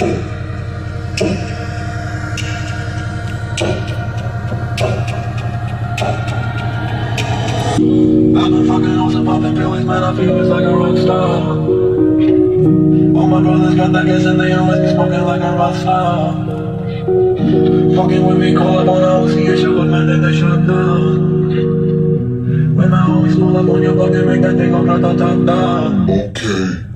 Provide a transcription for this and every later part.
I've been fucking some poppin' pills, man, I feel just like a rock star. All my brothers got that gas and they always be smoking like a rock star. Fucking with me, call up on the OC and show up, man, then they shut down. When my homies pull up on your block, they make that thing go grata-ta-ta. Okay. I've been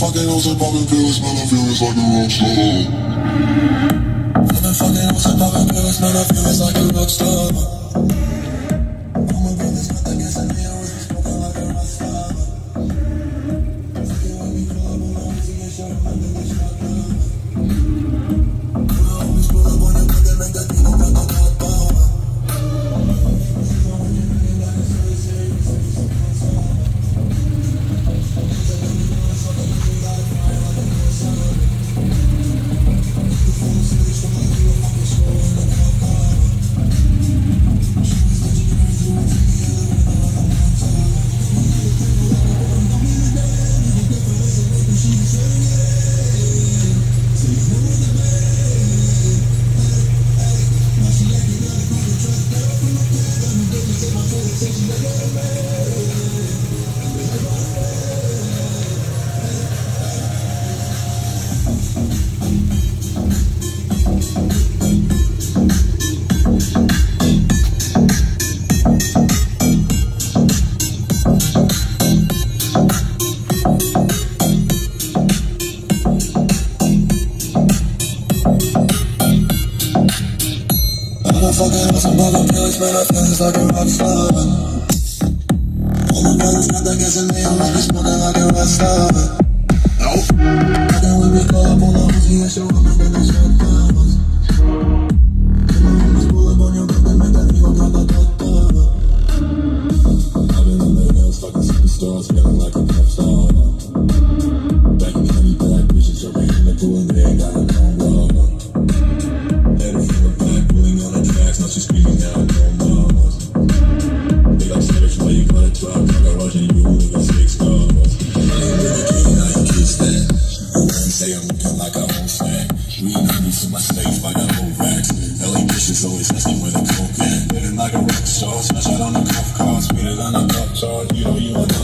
fucking on some poppin' pills, man, I feel just like a rock star. I've been fucking on some poppin' pills, man, I feel just like a rock star. Been fucking on some poppin' pills, man, I feel just like a rock star. All my brothers got that gas and they always be smoking like a rock star. Fucking with me, call up on the OC and show up, man, then they shut like a rock star, smash out on the cuff car, sweeter than a cup chart. You know you a